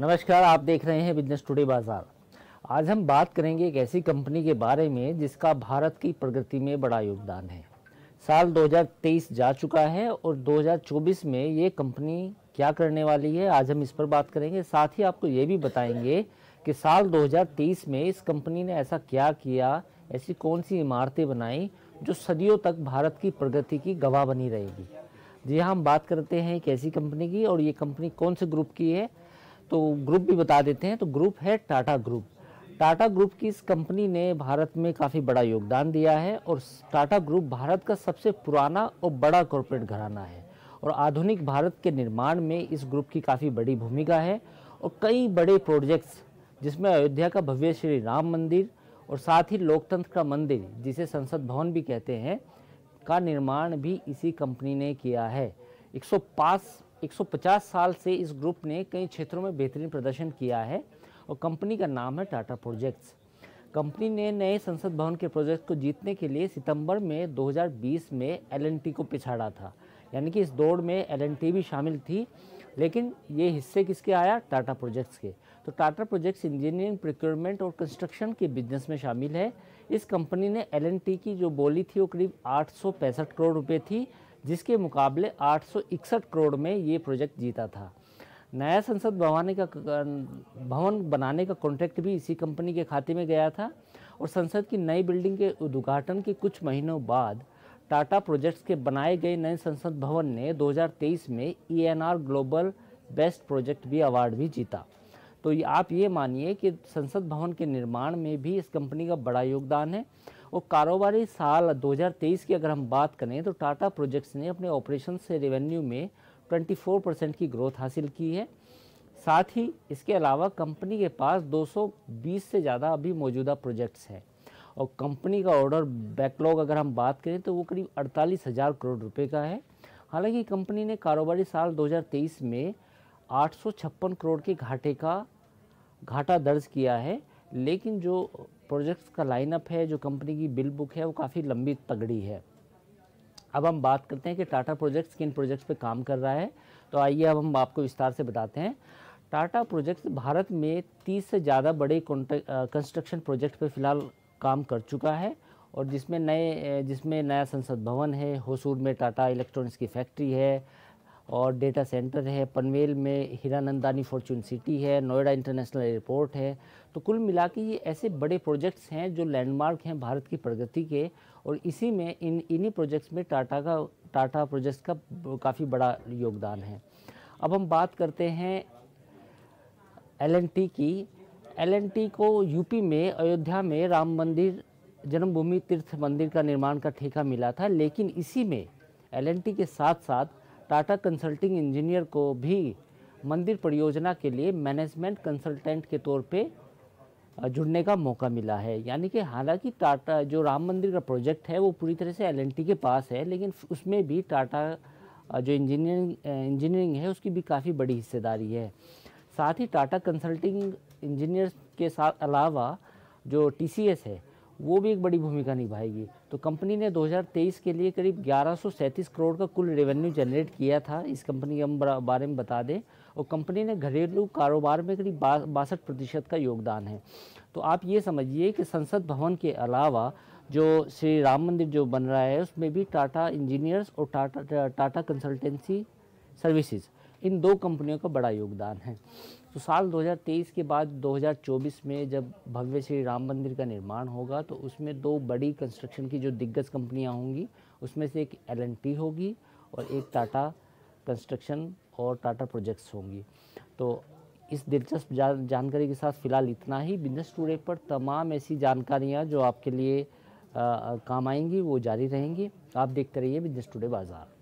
नमस्कार, आप देख रहे हैं बिज़नेस टुडे बाज़ार। आज हम बात करेंगे एक ऐसी कंपनी के बारे में जिसका भारत की प्रगति में बड़ा योगदान है। साल 2023 जा चुका है और 2024 में ये कंपनी क्या करने वाली है, आज हम इस पर बात करेंगे। साथ ही आपको ये भी बताएँगे कि साल 2023 में इस कंपनी ने ऐसा क्या किया, ऐसी कौन सी इमारतें बनाई जो सदियों तक भारत की प्रगति की गवाह बनी रहेगी। जी हाँ हम बात करते हैं एक ऐसी कंपनी की और ये कंपनी कौन से ग्रुप की है तो ग्रुप भी बता देते हैं। तो ग्रुप है टाटा ग्रुप टाटा ग्रुप की इस कंपनी ने भारत में काफ़ी बड़ा योगदान दिया है और टाटा ग्रुप भारत का सबसे पुराना और बड़ा कॉरपोरेट घराना है और आधुनिक भारत के निर्माण में इस ग्रुप की काफ़ी बड़ी भूमिका है और कई बड़े प्रोजेक्ट्स जिसमें अयोध्या का भव्य श्री राम मंदिर और साथ ही लोकतंत्र का मंदिर, जिसे संसद भवन भी कहते हैं, का निर्माण भी इसी कंपनी ने किया है। 105 150 साल से इस ग्रुप ने कई क्षेत्रों में बेहतरीन प्रदर्शन किया है और कंपनी का नाम है टाटा प्रोजेक्ट्स। कंपनी ने नए संसद भवन के प्रोजेक्ट को जीतने के लिए सितंबर में 2020 में एलएनटी को पिछाड़ा था। यानी कि इस दौड़ में एलएनटी भी शामिल थी, लेकिन ये हिस्से किसके आया? टाटा प्रोजेक्ट्स के। तो टाटा प्रोजेक्ट्स इंजीनियरिंग, प्रिक्योरमेंट और कंस्ट्रक्शन के बिज़नेस में शामिल है। इस कंपनी ने एल की जो बोली थी, वो करीब आठ सौ पैंसठ करोड़ रुपये थी। जिसके मुकाबले आठ सौ इकसठ करोड़ में ये प्रोजेक्ट जीता था। नया संसद भवन का भवन बनाने का कॉन्ट्रैक्ट भी इसी कंपनी के खाते में गया था और संसद की नई बिल्डिंग के उद्घाटन के कुछ महीनों बाद टाटा प्रोजेक्ट्स के बनाए गए नए संसद भवन ने 2023 में ईएनआर ग्लोबल बेस्ट प्रोजेक्ट भी अवार्ड भी जीता। तो ये आप ये मानिए कि संसद भवन के निर्माण में भी इस कंपनी का बड़ा योगदान है और कारोबारी साल 2023 की अगर हम बात करें तो टाटा प्रोजेक्ट्स ने अपने ऑपरेशन से रेवेन्यू में 24 परसेंट की ग्रोथ हासिल की है। साथ ही इसके अलावा कंपनी के पास 220 से ज़्यादा अभी मौजूदा प्रोजेक्ट्स हैं। और कंपनी का ऑर्डर बैकलॉग अगर हम बात करें तो वो करीब अड़तालीस हज़ार करोड़ रुपए का है। हालाँकि कंपनी ने कारोबारी साल 2023 में आठ सौ छप्पन करोड़ के घाटे का घाटा दर्ज किया है, लेकिन जो प्रोजेक्ट्स का लाइनअप है, जो कंपनी की बिल बुक है, वो काफ़ी लंबी तगड़ी है। अब हम बात करते हैं कि टाटा प्रोजेक्ट्स किन प्रोजेक्ट्स पे काम कर रहा है। तो आइए अब हम आपको विस्तार से बताते हैं। टाटा प्रोजेक्ट्स भारत में 30 से ज़्यादा बड़े कंस्ट्रक्शन प्रोजेक्ट पे फ़िलहाल काम कर चुका है और जिसमें नए, जिसमें नया संसद भवन है, होसूर में टाटा इलेक्ट्रॉनिक्स की फैक्ट्री है और डेटा सेंटर है, पनवेल में हीरानंदानी फॉर्चून सिटी है, नोएडा इंटरनेशनल एयरपोर्ट है। तो कुल मिला के ये ऐसे बड़े प्रोजेक्ट्स हैं जो लैंडमार्क हैं भारत की प्रगति के और इसी में इन, इन्हीं प्रोजेक्ट्स में टाटा का, टाटा प्रोजेक्ट्स का काफ़ी बड़ा योगदान है। अब हम बात करते हैं एलएनटी की। एलएनटी को यूपी में, अयोध्या में राम मंदिर, जन्मभूमि तीर्थ मंदिर का निर्माण का ठेका मिला था, लेकिन इसी में एल के साथ साथ टाटा कंसल्टिंग इंजीनियर को भी मंदिर परियोजना के लिए मैनेजमेंट कंसल्टेंट के तौर पे जुड़ने का मौका मिला है। यानी कि हालाँकि टाटा, जो राम मंदिर का प्रोजेक्ट है, वो पूरी तरह से एलएनटी के पास है, लेकिन उसमें भी टाटा जो इंजीनियरिंग इंजीनियरिंग है, उसकी भी काफ़ी बड़ी हिस्सेदारी है। साथ ही टाटा कंसल्टिंग इंजीनियर्स के साथ अलावा जो टीसीएस है वो भी एक बड़ी भूमिका निभाएगी। तो कंपनी ने 2023 के लिए करीब ग्यारह करोड़ का कुल रेवेन्यू जनरेट किया था। इस कंपनी के हम बारे में बता दें, और कंपनी ने घरेलू कारोबार में करीब बासठ प्रतिशत का योगदान है। तो आप ये समझिए कि संसद भवन के अलावा जो श्री राम मंदिर जो बन रहा है, उसमें भी टाटा इंजीनियर्स और टाटा टाटा कंसल्टेंसी सर्विसेज़ इन दो कंपनियों का बड़ा योगदान है। तो साल 2023 के बाद 2024 में जब भव्य श्री राम मंदिर का निर्माण होगा तो उसमें दो बड़ी कंस्ट्रक्शन की जो दिग्गज कंपनियाँ होंगी उसमें से एक एल होगी और एक टाटा कंस्ट्रक्शन और टाटा प्रोजेक्ट्स होंगी। तो इस दिलचस्प जान जानकारी के साथ फ़िलहाल इतना ही। बिज़नेस टूडे पर तमाम ऐसी जानकारियाँ जो आपके लिए आ, काम आएँगी वो जारी रहेंगी। आप देखते रहिए बिज़नेस टूडे बाज़ार।